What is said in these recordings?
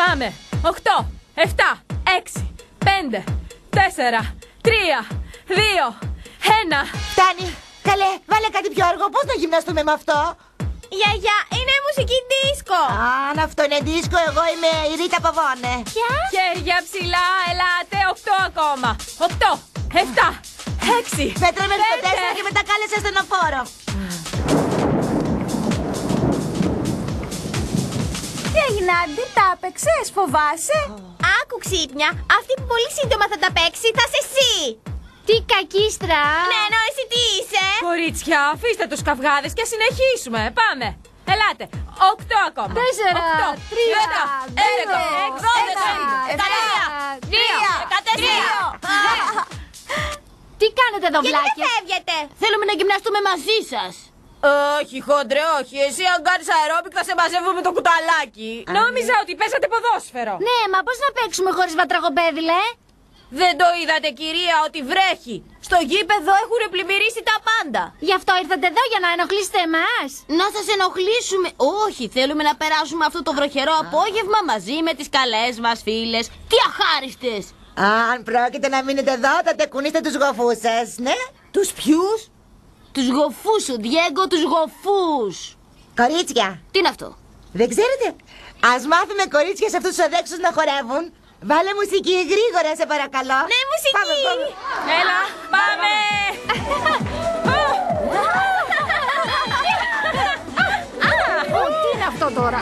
Πάμε. 8, 7, 6, 5, 4, 3, 2, 1. Φτάνει. Καλέ, βάλε κάτι πιο αργό. Πώς να γυμναστούμε με αυτό; Γιαγιά, είναι μουσική δίσκο. Αν αυτό είναι δίσκο, εγώ είμαι η Ρίτα Παβώνε. Ποια; Χέρια ψηλά, ελάτε. 8 ακόμα. 8, 7, 6. Μέτραμε στο τέσσερα και μετά κάλεσε στενοφόρο. Έγινε, Άντι, τα έπαιξες, φοβάσαι. Άκου ξύπνια, αυτή που πολύ σύντομα θα τα παίξει θα είσαι εσύ. Τι κακίστρα! Ναι, ενώ εσύ τι είσαι; Κορίτσια, αφήστε τους καυγάδες και συνεχίσουμε. Πάμε. Ελάτε. 8 ακόμα. Τέσσερα, Οκτώ, τρία, δέκα, δύο, έντεκα, δώδεκα, ένα, δεκατρία, δύο, Δεκατέσσερα. Τι κάνετε εδώ, Γιατί δεν βλάκες; φεύγετε; Θέλουμε να γυμναστούμε μαζί σας. Όχι, χόντρε, όχι. Εσύ αν κάνεις αερόμπικ θα σε μαζεύω με το κουταλάκι. Νόμιζα ότι παίζατε ποδόσφαιρο. Ναι, μα πώς να παίξουμε χωρίς βατραχοπέδιλε; Δεν το είδατε, κυρία, ότι βρέχει. Στο γήπεδο έχουν πλημμυρίσει τα πάντα. Γι' αυτό ήρθατε εδώ για να ενοχλήσετε εμάς. Να σας ενοχλήσουμε. Όχι, θέλουμε να περάσουμε αυτό το βροχερό απόγευμα μαζί με τις καλές μας φίλες. Τι αχάριστες. Αν πρόκειται να μείνετε εδώ, θα τεκουνίστε τους γοφούς σας, ναι. Τους ποιους; Τους γοφούς σου, Διέγκο, τους γοφούς. Κορίτσια, Τι είναι αυτό; δεν ξέρετε. Ας μάθουμε κορίτσια σε αυτούς τους αδέξους να χορεύουν. Βάλε μουσική γρήγορα, σε παρακαλώ. Ναι, μουσική. Πάμε, πάμε. Έλα, πάμε. Ω, τι είναι αυτό τώρα;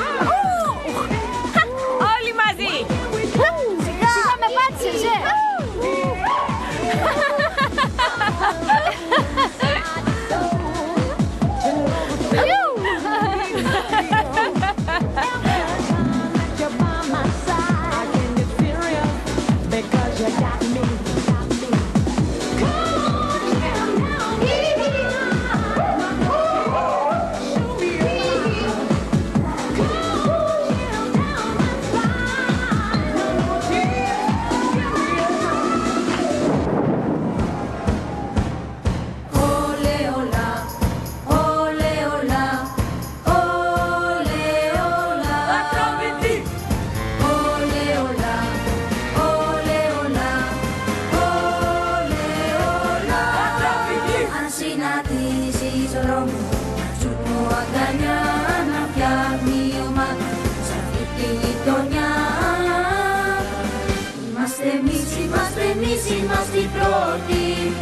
Είμαστε εμείς, είμαστε οι πρώτοι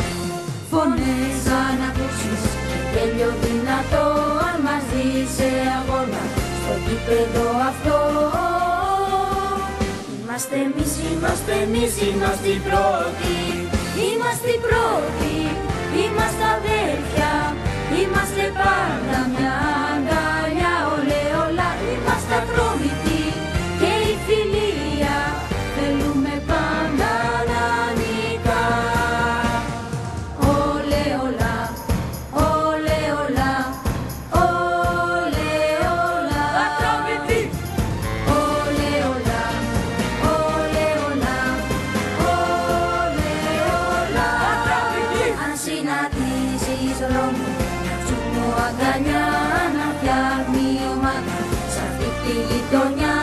Φωνές αν ακούσεις και τέλειο δυνατό αν μαζί σε αγώνα. Στο κήπεδο αυτό. Είμαστε εμείς, είμαστε εμείς, είμαστε οι πρώτοι σε αυτή τη γειτονιά.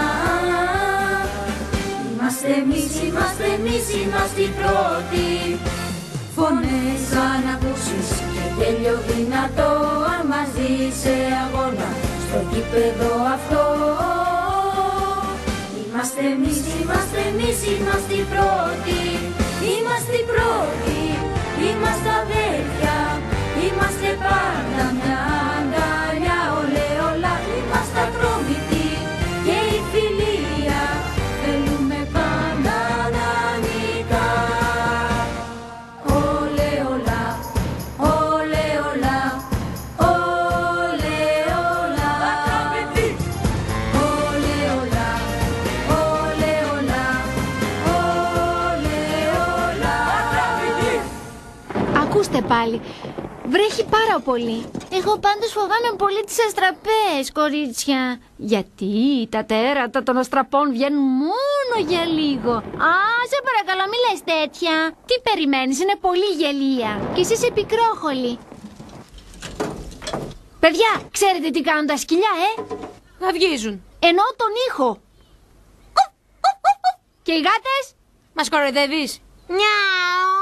Είμαστε εμείς, είμαστε εμείς, είμαστε οι πρώτοι. Φωνές αν ακούσεις και τέλειο δυνατό αν μαζί σε αγώνα στο κήπεδο αυτό. Είμαστε εμείς, είμαστε εμείς, είμαστε οι πρώτοι. Είμαστε οι πρώτοι, είμαστε αδέρφια Είμαστε πάντα μια Βρέχει πάρα πολύ. Εγώ πάντως φοβάμαι πολύ τις αστραπές, κορίτσια. Γιατί τα τέρατα των αστραπών βγαίνουν μόνο για λίγο. Α, σε παρακαλώ μη λες τέτοια. Τι περιμένεις, είναι πολύ γελία. Και εσύ είσαι πικρόχολη. Παιδιά, ξέρετε τι κάνουν τα σκυλιά, ε; Να βγίζουν. Εννοώ τον ήχο. Και οι γάτες; Μας κοροϊδεύεις. Νιάου.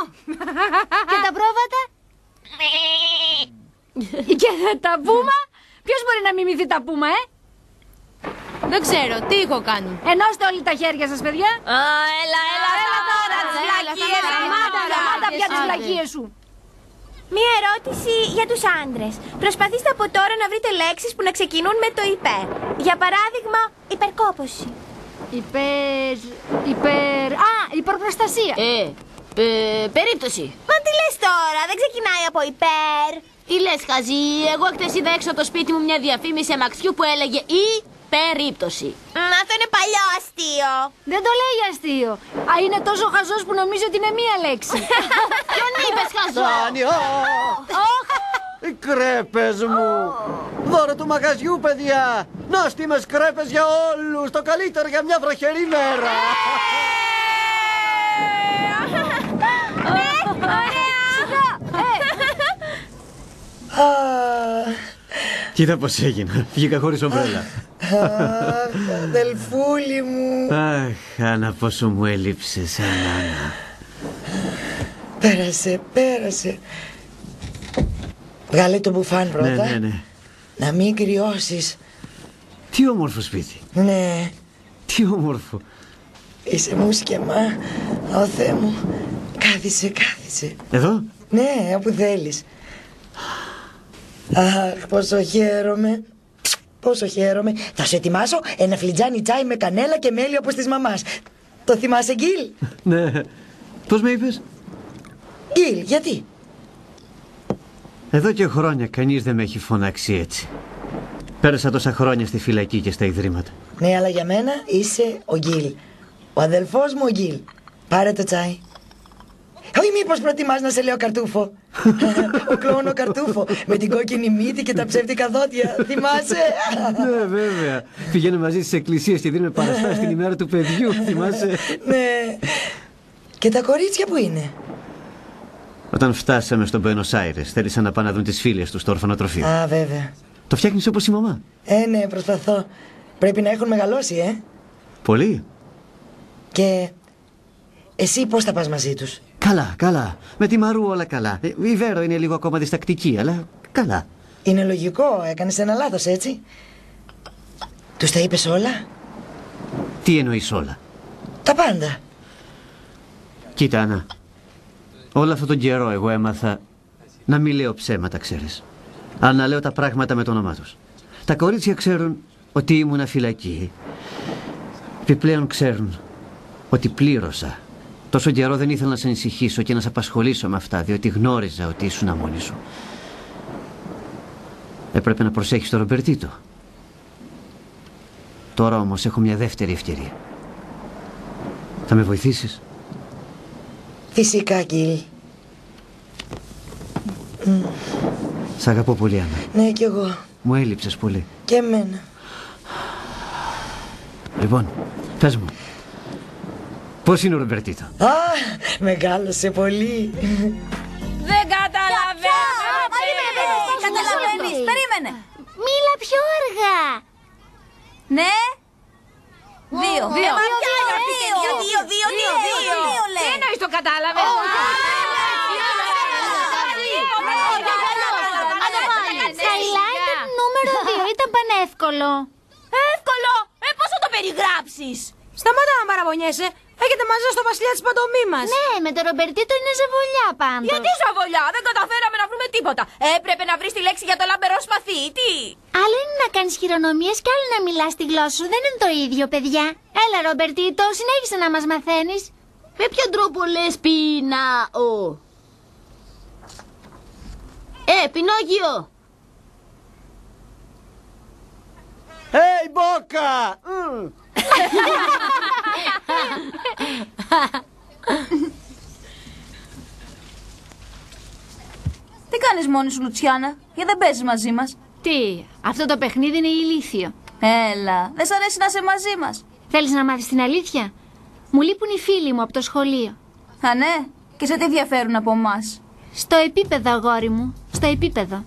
Και τα πρόβατα; Και τα πούμα. Ποιος μπορεί να μιμηθεί τα πούμα, ε. Δεν ξέρω, τι ήχο κάνουν. Ενώστε όλοι τα χέρια σας, παιδιά. Α, έλα, έλα, έλα τώρα, τις βλακίες. Σταμάτα, σταμάτα πια τις βλακίες σου. Μία ερώτηση για τους άντρες. Προσπαθήστε από τώρα να βρείτε λέξεις που να ξεκινούν με το υπέρ. Για παράδειγμα, υπερκόπωση. Υπέρ... Υπέρ... Α, υπερπροστασία. Ε, ε, περίπτωση. Μα τι λες τώρα, δεν ξεκινάει από υπέρ. Τι λες Χαζή, εγώ χτες είδα έξω από το σπίτι μου μια διαφήμιση αμαξιού που έλεγε «Η περίπτωση». Μ, αυτό είναι παλιό αστείο. Δεν το λέει αστείο. Α, είναι τόσο χαζός που νομίζει ότι είναι μία λέξη. Ποιον είπες Χαζό; Τζάνι, α! Οι κρέπες μου! Δώρο του μαγαζιού, παιδιά! Νόστιμες κρέπες για όλους! Το καλύτερο για μια βροχερή μέρα! Κοίτα πως έγινα. Βγήκα χωρίς ομπρέλα. Αχ, αδελφούλη μου. Αχ, Άννα, πόσο μου έλειψες, Άννα. Πέρασε, πέρασε. Βγάλε το μπουφάν πρώτα. Ναι, ναι, ναι. Να μην κρυώσεις. Τι όμορφο σπίτι. Ναι, Τι όμορφο. είσαι μουσκεμά. Ω Θεέ μου. Κάθισε, κάθισε. Εδώ; Ναι, όπου θέλεις. Αχ, πόσο χαίρομαι. Πόσο χαίρομαι. Θα σου ετοιμάσω ένα φλιτζάνι τσάι με κανέλα και μέλι όπως της μαμάς. Το θυμάσαι, Γκίλ; Ναι. Πώς με είπες; Γκίλ, γιατί; Εδώ και χρόνια κανείς δεν με έχει φωνάξει έτσι. Πέρασα τόσα χρόνια στη φυλακή και στα ιδρύματα. Ναι, αλλά για μένα είσαι ο Γκίλ. Ο αδελφός μου ο Γκίλ. Πάρε το τσάι. Όχι μήπως προτιμάς να σε λέω καρτούφο; ο κλόνο καρτούφο. Με την κόκκινη μύτη και τα ψεύτικα δόντια. Θυμάσαι; ναι, βέβαια. Πηγαίνω μαζί στις εκκλησίες και δίνουμε παραστάσεις την ημέρα του παιδιού. Θυμάσαι; ναι. Και τα κορίτσια που είναι; Όταν φτάσαμε στον Buenos Aires, θέλησαν να πάνε να δουν τις φίλες τους στο ορφανοτροφείο. Α, βέβαια. Το φτιάχνεις όπως η μαμά; Ε, ναι, προσπαθώ. Πρέπει να έχουν μεγαλώσει, ε. Πολύ. Και εσύ πώς θα πας μαζί τους; Καλά, καλά. Με τη Μαρού όλα καλά. Ε, Η Βέρο είναι λίγο ακόμα διστακτική, αλλά καλά. Είναι λογικό, έκανες ένα λάθος, έτσι. Τους τα είπες όλα; Τι εννοείς όλα; Τα πάντα. Κοίτα, Άννα. Όλο αυτόν τον καιρό εγώ έμαθα να μην λέω ψέματα, ξέρεις. Αλλά να λέω τα πράγματα με το όνομά τους. Τα κορίτσια ξέρουν ότι ήμουνα φυλακή. Επιπλέον ξέρουν ότι πλήρωσα. Τόσο καιρό δεν ήθελα να σε ανησυχήσω και να σε απασχολήσω με αυτά, διότι γνώριζα ότι ήσουν μόνη σου. Έπρεπε να προσέχεις τον Ρομπερτίτο. Τώρα όμως έχω μια δεύτερη ευκαιρία. Θα με βοηθήσεις; Φυσικά, Γκίλ. Σ' αγαπώ πολύ, Άννα. Ναι, κι εγώ. Μου έλειψες πολύ. Και εμένα. Λοιπόν, πες μου. Πώς είναι ο Ρομπερτίτο. Α, μεγάλωσε πολύ. Δεν καταλαβαίνω. Καταλαβαίνεις, περίμενε. Μίλα πιο αργά. Ναι. Δύο. Δύο. Ε, μα ποια είναι αυτή, παιδιά, δύο, δύο, δύο, δύο, δύο, Τι λέει. εννοείς το κατάλαβες. Highlighter νούμερο 2 ήταν πανεύκολο. Εύκολο. Ε, πώς θα το περιγράψεις. Σταμάτα να παραπονιέσαι. Έχετε μαζί στο βασιλιά της παντομήμας. Ναι, με το Ρομπερτίτο είναι ζεβολιά πάντως. Γιατί ζαβολιά, δεν καταφέραμε να βρούμε τίποτα. Έπρεπε να βρεις τη λέξη για το λαμπερό σπαθί. Τι; Άλλο είναι να κάνεις χειρονομίες και άλλο να μιλάς τη γλώσσα σου. Δεν είναι το ίδιο, παιδιά. Έλα, Ρομπερτίτο, συνέχισε να μας μαθαίνεις. Με ποιον τρόπο λες πεινάω. Ε, Πινόκιο. Hey, Μπόκα! Μμ. Τι κάνεις μόνη σου, Λουτσιάνα, γιατί δεν παίζεις μαζί μας; Τι, αυτό το παιχνίδι είναι ηλίθιο. Έλα, δεν σ' αρέσει να είσαι μαζί μας. Θέλεις να μάθεις την αλήθεια; Μου λείπουν οι φίλοι μου από το σχολείο. Α, ναι, και σε τι διαφέρουν από εμάς; Στο επίπεδο, αγόρι μου. Στο επίπεδο.